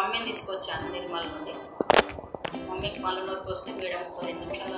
మమ్మీని తీసుకొచ్చాను నిర్మల్ నుండి. మమ్మీకి మళ్ళీ నొప్పి వస్తే మేడం ఒక రెండు నిమిషాలు